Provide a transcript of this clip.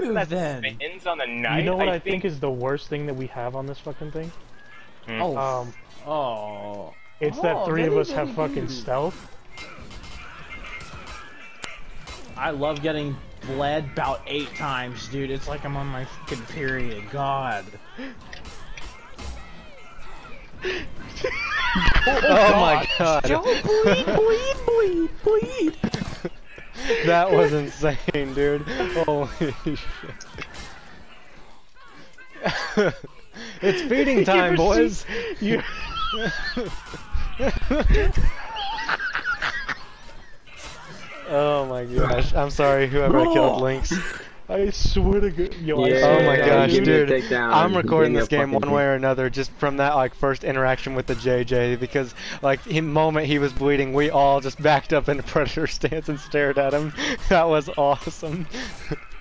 part move that then? spins on the knife. You know what I, think is the worst thing that we have on this fucking thing? Hmm. Oh. Um, oh. it's Oh, that three of us have fucking good. stealth. I love getting bled about eight times, dude. It's like I'm on my fucking period. God. Oh, my god. Joe, bleed, bleed, bleed, bleed. That was insane, dude. Holy shit. it's feeding time, ever boys. You, Oh my gosh. I'm sorry, whoever killed Lynx. I swear to God, yo, I Yeah, swear Oh to my God, gosh, give me a dude. takedown. I'm recording this game one way or another just from that like first interaction with the JJ because like the moment he was bleeding, we all just backed up in a predator stance and stared at him. That was awesome.